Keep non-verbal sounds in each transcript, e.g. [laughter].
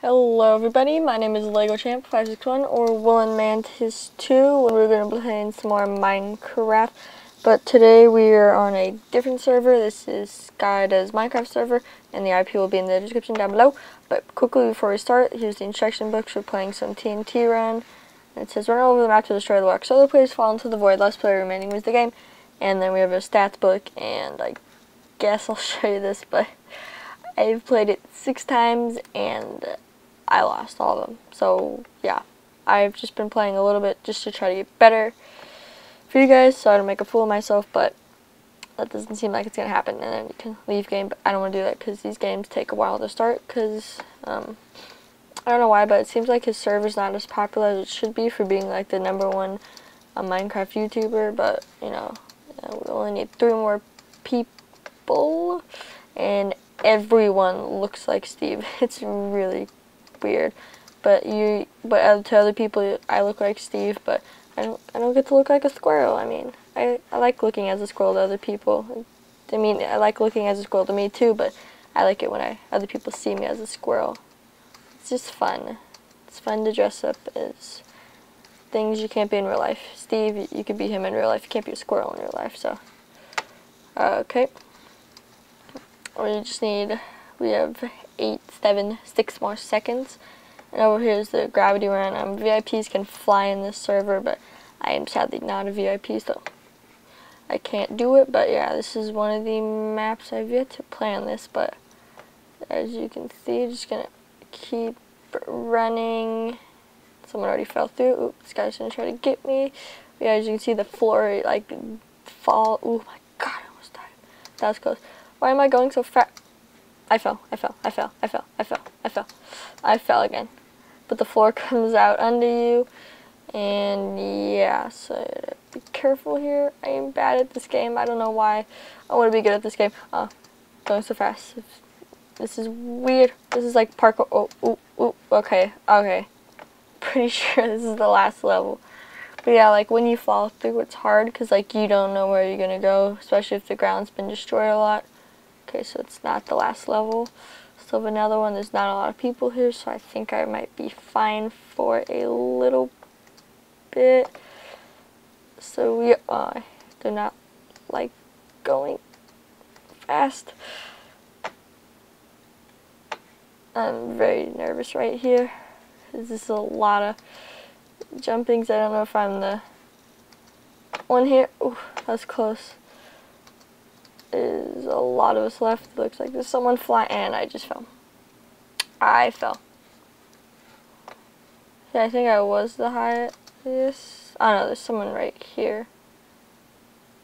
Hello everybody, my name is Lego Champ 561 or Woollen Mantis 2 and we're going to be playing some more Minecraft. But today we are on a different server. This is Sky Does Minecraft server and the IP will be in the description down below. But quickly before we start, here's the instruction books. We're playing some TNT run. And it says run over the map to destroy the blocks. So the players fall into the void. Last player remaining wins the game. And then we have a stats book and I guess I'll [laughs] show you this but I've played it six times and I lost all of them. So yeah, I've just been playing a little bit just to try to get better for you guys so I don't make a fool of myself, but that doesn't seem like it's going to happen. And then you can leave game, but I don't want to do that because these games take a while to start because um, I don't know why, but it seems like his server's not as popular as it should be for being like the number one uh, Minecraft YouTuber, but you know, we only need three more people and everyone looks like Steve. [laughs] It's really weird. But you, but to other people, I look like Steve, but I don't, I don't get to look like a squirrel. I mean, I, I like looking as a squirrel to other people. I mean, I like looking as a squirrel to me too, but I like it when I other people see me as a squirrel. It's just fun. It's fun to dress up as things you can't be in real life. Steve, you could be him in real life. You can't be a squirrel in real life, so. Uh, okay. We just need, we have eight, seven, six more seconds. And over here is the gravity run. Um, VIPs can fly in this server, but I am sadly not a VIP, so I can't do it. But yeah, this is one of the maps I've yet to play on this, but as you can see, just gonna keep running. Someone already fell through. Ooh, this guy's gonna try to get me. Yeah, as you can see, the floor like fall. Oh my god, I almost died. That was close. Why am I going so fast? I fell, I fell, I fell, I fell, I fell, I fell. I fell again. But the floor [laughs] comes out under you. And yeah, so be careful here. I am bad at this game. I don't know why. I want to be good at this game. Oh, going so fast. This is weird. This is like parkour. Oh, ooh, ooh, okay, okay. [laughs] Pretty sure this is the last level. But yeah, like when you fall through, it's hard because like you don't know where you're going to go, especially if the ground's been destroyed a lot. Okay, so it's not the last level. Still have another one. There's not a lot of people here, so I think I might be fine for a little bit. So we uh, do not like going fast. I'm very nervous right here. This is a lot of jumpings. I don't know if I'm the one here. Ooh, that was close a lot of us left. Looks like there's someone flying, and I just fell. I fell. Yeah, I think I was the highest. Oh no, there's someone right here.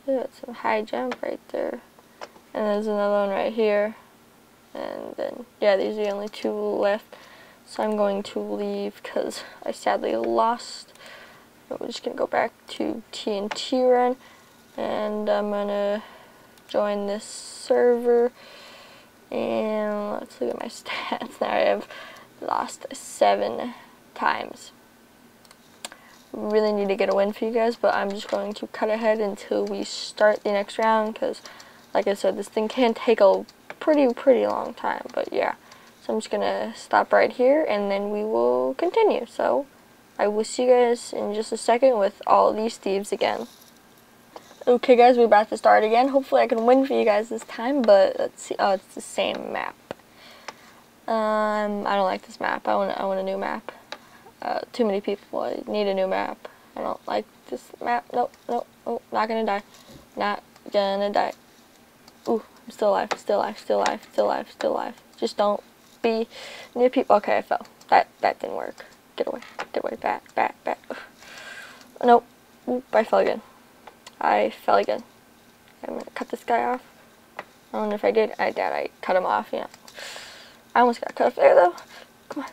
Yeah, a high jump right there. And there's another one right here. And then, yeah, these are the only two left. So I'm going to leave because I sadly lost. we're just going to go back to TNT run. And I'm going to join this server. And let's look at my [laughs] stats now. I have lost seven times. Really need to get a win for you guys, but I'm just going to cut ahead until we start the next round because, like I said, this thing can take a pretty, pretty long time. But yeah, so I'm just going to stop right here and then we will continue. So I will see you guys in just a second with all these thieves again. Okay guys, we're about to start again. Hopefully I can win for you guys this time, but let's see. Oh, it's the same map. Um, I don't like this map. I want I want a new map. Uh, too many people. I need a new map. I don't like this map. Nope, nope, Oh, Not gonna die. Not gonna die. Ooh, I'm still alive, still alive, still alive, still alive, still alive. Just don't be near people. Okay, I fell. That that didn't work. Get away, get away, back, back, back. Nope. Oop, I fell again. I fell again. I'm gonna cut this guy off. I don't know if I did. I doubt I cut him off, you know. I almost got cut off there, though. Come on.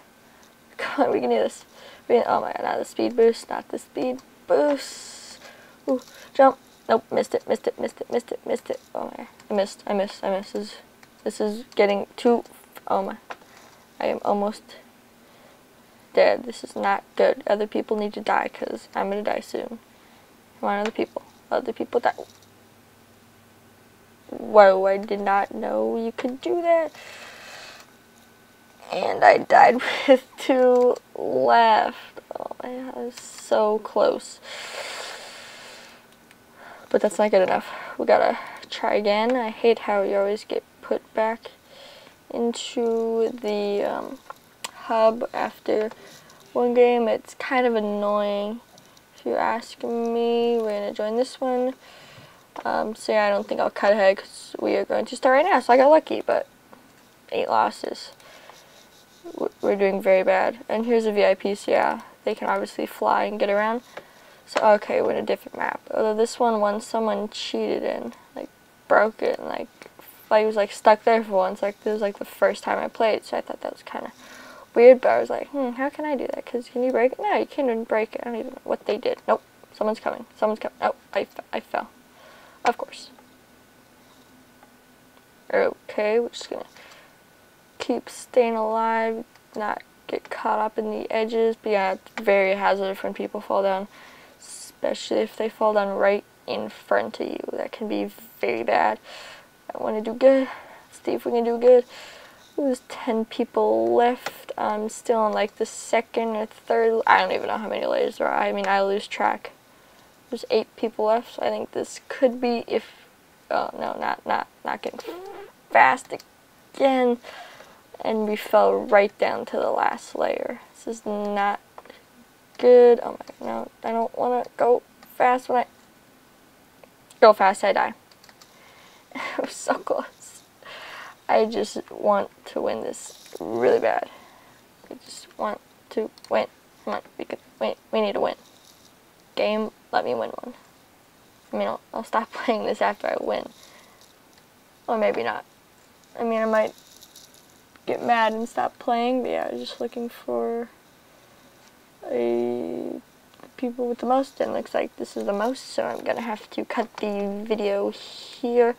Come on, we can do this. We can, oh my god, not the speed boost, not the speed boost. Ooh, jump. Nope, missed it, missed it, missed it, missed it, missed it. Oh my, I missed, I missed, I missed. This is, this is getting too, oh my. I am almost dead. This is not good. Other people need to die because I'm going to die soon. Come on, other people other people that whoa I did not know you could do that And I died [laughs] with two left. Oh, I was so close. But that's not good enough. We gotta try again. I hate how you always get put back into the um, hub after one game. It's kind of annoying. If you ask me, we're going to join this one. Um, so yeah, I don't think I'll cut ahead because we are going to start right now. So I got lucky, but eight losses. We're doing very bad. And here's a VIP, so yeah, they can obviously fly and get around. So okay, we're in a different map. Although this one, once someone cheated in, like broke it, and like I was like stuck there for once. Like this was like the first time I played, so I thought that was kind of weird, but I was like, hmm, how can I do that? Because can you break it? No, you can't even break it. I don't even know what they did. Nope, someone's coming. Someone's coming. Oh, I, I fell. Of course. Okay, we're just gonna keep staying alive, not get caught up in the edges. But yeah, it's very hazardous when people fall down, especially if they fall down right in front of you. That can be very bad. I want to do good. See if we can do good. There's 10 people left. I'm still on like the second or third. I don't even know how many layers there are. I mean, I lose track. There's eight people left. So I think this could be if. Oh no, not not not getting fast again. And we fell right down to the last layer. This is not good. Oh my no, I don't want to go fast when I go fast. I die. [laughs] it was so close. I just want to win this really bad. I just want to win. Come on, we could wait. We need to win. Game, let me win one. I mean, I'll, I'll stop [laughs] playing this after I win. Or maybe not. I mean, I might get mad and stop playing, but yeah, I was just looking for a people with the most and looks like this is the most so I'm gonna have to cut the video here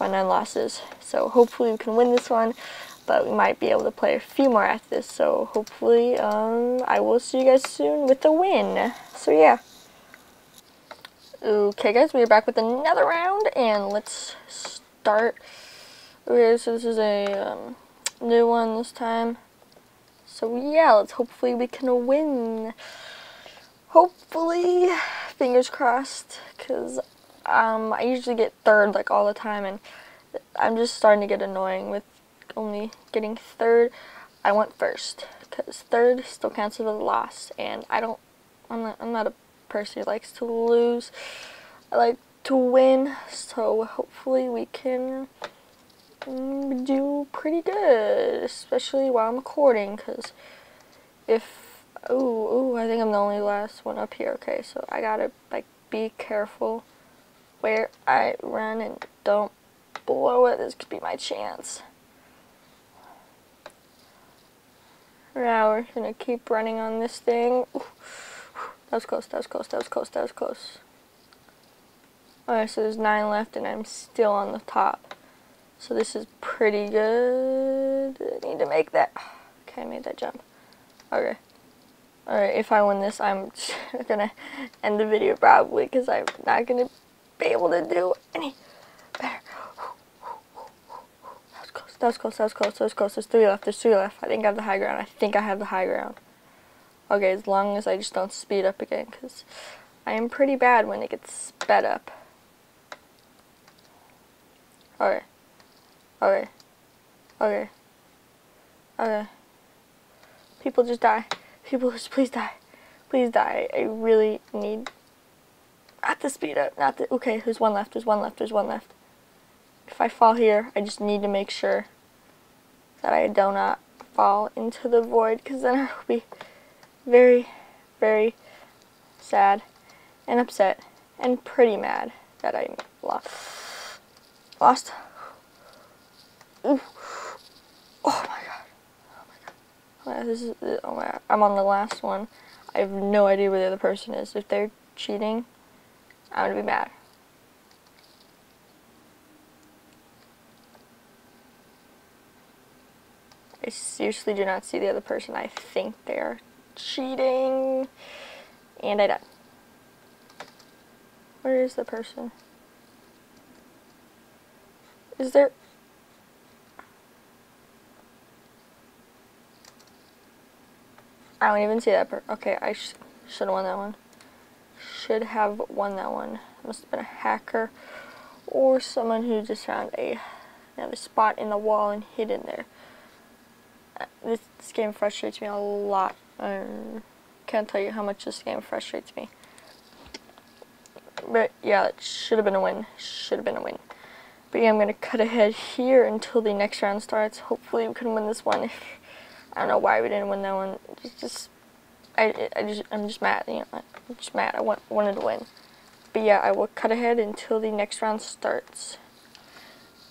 my nine losses. So hopefully we can win this one but we might be able to play a few more after this. So hopefully um, I will see you guys soon with a win. So yeah. Okay guys we are back with another round and let's start. Okay so this is a um, new one this time. So yeah let's hopefully we can win. Hopefully, fingers crossed, because um, I usually get third like all the time, and I'm just starting to get annoying with only getting third. I want first, because third still counts as a loss, and I don't, I'm not, I'm not a person who likes to lose. I like to win, so hopefully we can mm, do pretty good, especially while I'm recording, because if Ooh, ooh, I think I'm the only last one up here. Okay, so I gotta, like, be careful where I run and don't blow it. This could be my chance. Now we're gonna keep running on this thing. That was close, that was close, that was close, that was close. Alright, so there's nine left and I'm still on the top. So this is pretty good. I need to make that. Okay, I made that jump. Okay. Alright, if I win this, I'm [laughs] gonna end the video probably because I'm not gonna be able to do any better. That was close, that was close, that was close, that was close. There's three left, there's three left. I think I have the high ground. I think I have the high ground. Okay, as long as I just don't speed up again because I am pretty bad when it gets sped up. Okay. Okay. Okay. Okay. People just die. People, just please die. Please die. I really need... Not to speed up. Not the, Okay, there's one left. There's one left. There's one left. If I fall here, I just need to make sure that I do not fall into the void because then [laughs] I'll be very, very sad and upset and pretty mad that I lost. Lost. Ooh. Oh my god. oh this is, oh my, god. I'm on the last one. I have no idea where the other person is. If they're cheating, I'm gonna be mad. I seriously do not see the other person. I think they're cheating. And I died. Where is the person? Is there... I don't even see that. Per okay, I sh should have won that one. Should have won that one. Must have been a hacker or someone who just found a another spot in the wall and hid in there. Uh, this, this game frustrates me a lot. I can't tell you how much this game frustrates me. But yeah, it should have been a win. Should have been a win. But yeah, I'm going to cut ahead here until the next round starts. Hopefully we can win this one. [laughs] I don't know why we didn't win that one. Just, just I, I just, I'm just mad. You know, I'm just mad. I want, wanted to win. But yeah, I will cut ahead until the next round starts.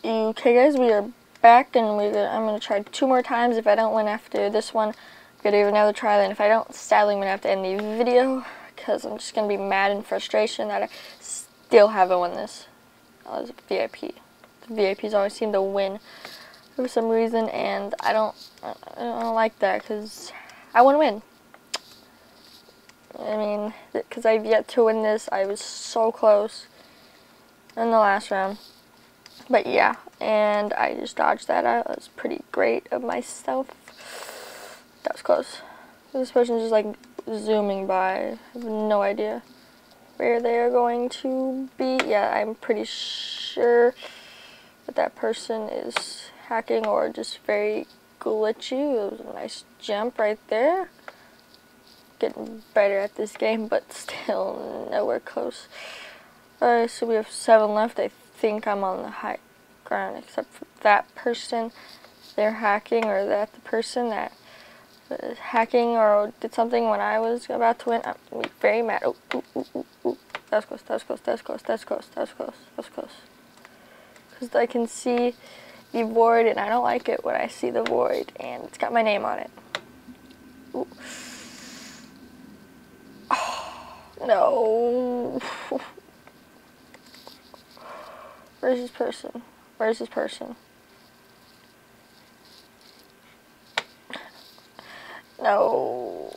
Okay, guys, we are back, and we I'm gonna try two more times. If I don't win after this one, I'm gonna do another try. and if I don't, sadly, I'm gonna have to end the video because I'm just gonna be mad and frustration that I still haven't won this. Oh, I was VIP. The VIPs always seem to win for some reason, and I don't, I don't like that because I want to win. I mean, because I've yet to win this. I was so close in the last round. But yeah, and I just dodged that. That was pretty great of myself. That was close. This person's just like zooming by. I have no idea where they are going to be. Yeah, I'm pretty sure that that person is hacking or just very glitchy. It was a nice jump right there getting better at this game, but still nowhere close. Alright, so we have seven left. I think I'm on the high ground, except for that person. They're hacking, or that the person that was hacking or did something when I was about to win. I'm very mad. Oh, ooh, ooh, ooh, close, that was close, that was close, that was close, that was close, that was close. Because I can see the void, and I don't like it when I see the void, and it's got my name on it. Ooh. No. Where's this person? Where's this person? No.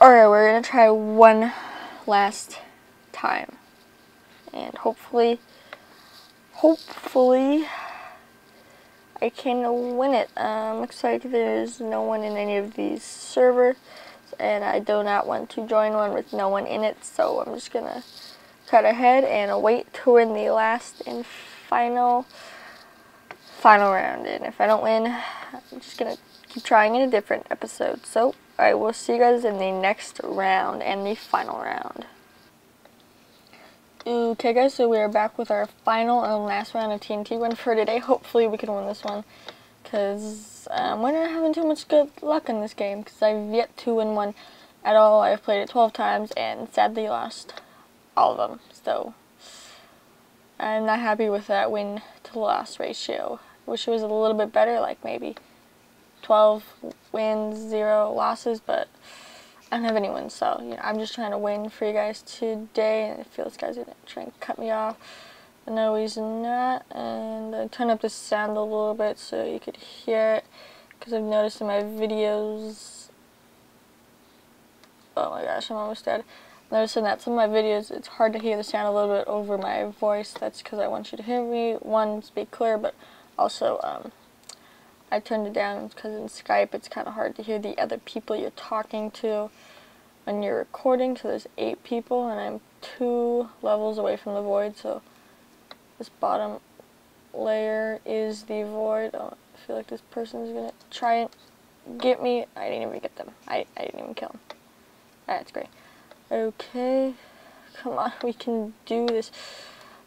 Alright, we're going to try one last time. And hopefully, hopefully, I can win it. Um, looks like there's no one in any of these servers and I do not want to join one with no one in it so I'm just gonna cut ahead and wait to win the last and final final round. And if I don't win I'm just gonna keep trying in a different episode. So I will see you guys in the next round and the final round. Okay guys, so we are back with our final and last round of TNT run for today. Hopefully we can win this one because um, we're not having too much good luck in this game because I've yet to win one at all. I've played it 12 times and sadly lost all of them. So I'm not happy with that win to loss ratio. Wish it was a little bit better, like maybe 12 wins, 0 losses, but I don't have any wins, so you know, I'm just trying to win for you guys today, and it feels guys are trying to cut me off. No, he's not. And I turn up the sound a little bit so you could hear it. Because I've noticed in my videos... Oh my gosh, I'm almost dead. Noticing that some of my videos, it's hard to hear the sound a little bit over my voice. That's because I want you to hear me. One, speak clear, but also um, I turned it down because in Skype it's kind of hard to hear the other people you're talking to when you're recording. So there's eight people and I'm two levels away from the void, so this bottom layer is the void. Oh, I feel like this person is to try and get me. I didn't even get them. I, I didn't even kill them. That's great. Okay. Come on, [laughs] we can do this.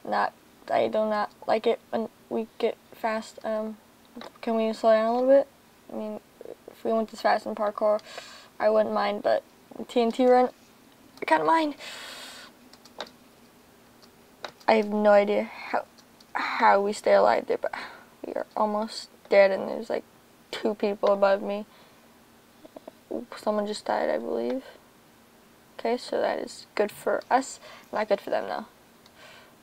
Not, I do not like it when we get fast. Um, can we slow down a little bit? I mean, if we went this fast in parkour, I wouldn't mind, but TNT run, I kind of mind. I have no idea how how we stay alive there, but we are almost dead, and there's like two people above me. Someone just died, I believe. Okay, so that is good for us. Not good for them, though.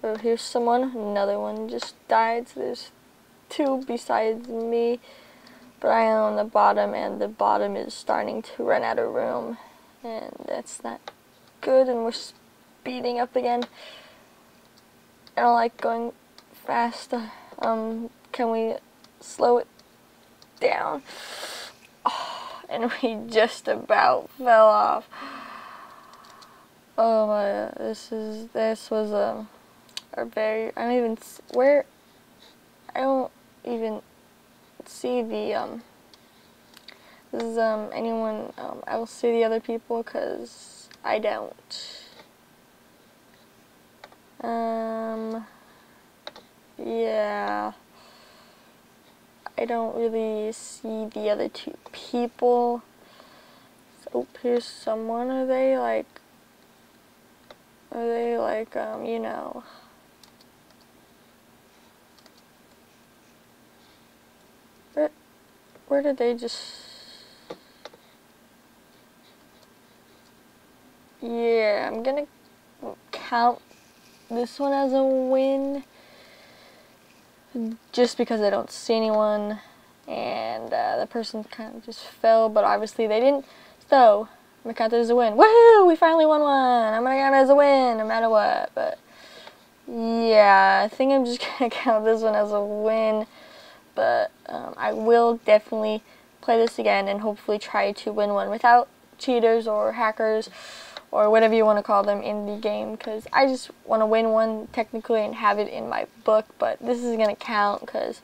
Oh, here's someone. Another one just died, so there's two besides me. But I am on the bottom, and the bottom is starting to run out of room. And that's not good, and we're speeding up again. I don't like going fast. Um, can we slow it down? [sighs] and we just about fell off. Oh my, this is, this was um, a very, I don't even, where, I don't even see the, um, does um, anyone um, else see the other people? Because I don't. Um, yeah. I don't really see the other two people. So here's someone. Are they like, are they like, um, you know, where, where did they just Yeah, I'm gonna count this one as a win just because I don't see anyone and uh, the person kind of just fell but obviously they didn't. So I'm gonna count it as a win. Woohoo! We finally won one! I'm gonna count it as a win no matter what but yeah I think I'm just [laughs] gonna count this one as a win but um, I will definitely play this again and hopefully try to win one without cheaters or hackers or whatever you want to call them in the game because I just want to win one technically and have it in my book but this is going to count because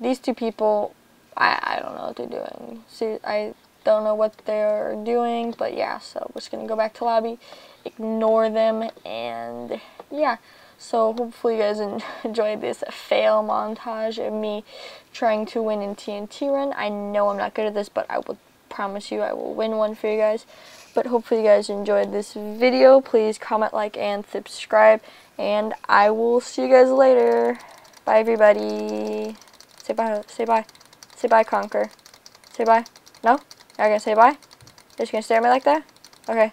these two people I, I don't know what they're doing. See, I don't know what they're doing but yeah so we're just going to go back to lobby ignore them and yeah. So hopefully you guys [laughs] enjoyed this fail montage of me trying to win in TNT run. I know I'm not good at this but I will promise you I will win one for you guys but hopefully you guys enjoyed this video. Please comment, like, and subscribe. And I will see you guys later. Bye, everybody. Say bye. Say bye. Say bye, Conquer. Say bye. No? You're gonna say bye? You're just gonna stare at me like that? Okay.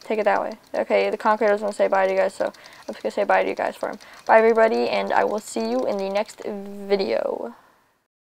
Take it that way. Okay, the Conquer doesn't want to say bye to you guys, so I'm just gonna say bye to you guys for him. Bye, everybody, and I will see you in the next video.